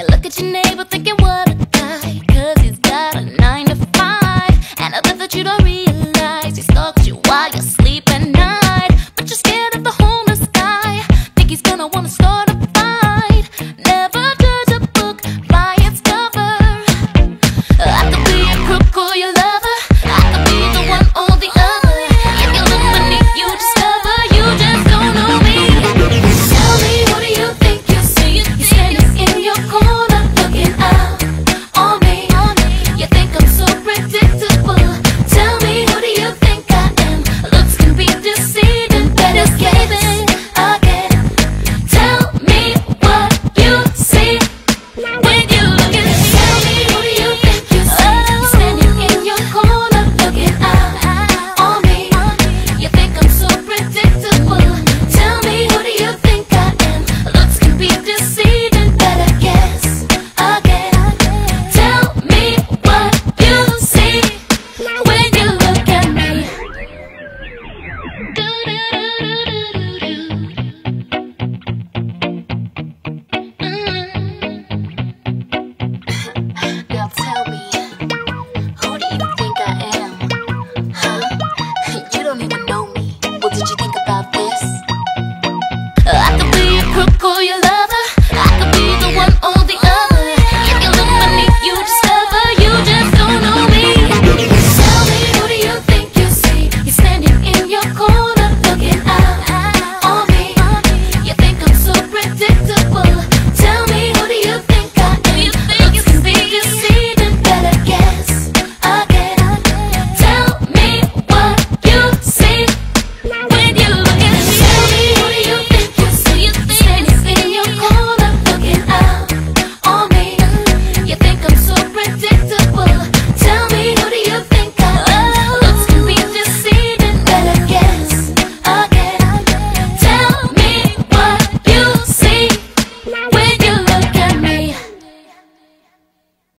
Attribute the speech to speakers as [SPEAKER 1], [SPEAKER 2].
[SPEAKER 1] You look at your neighbor thinking what a guy. Cause he's got a 9 to 5 And I bet that you don't